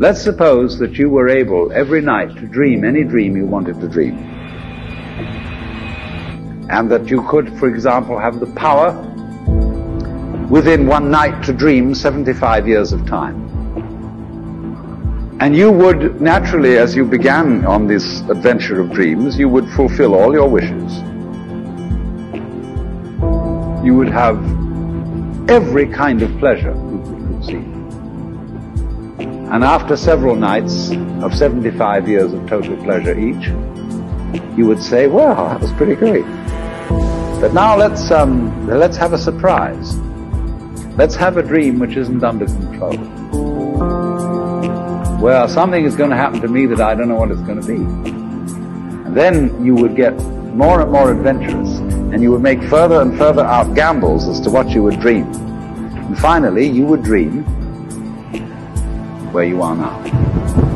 Let's suppose that you were able every night to dream any dream you wanted to dream. And that you could, for example, have the power within one night to dream 75 years of time. And you would naturally, as you began on this adventure of dreams, you would fulfill all your wishes. You would have every kind of pleasure you could conceive. And after several nights of 75 years of total pleasure each, you would say, well, that was pretty great. But now let's, um, let's have a surprise. Let's have a dream which isn't under control well, something is going to happen to me that I don't know what it's going to be. And then you would get more and more adventurous, and you would make further and further out gambles as to what you would dream. And finally, you would dream where you are now.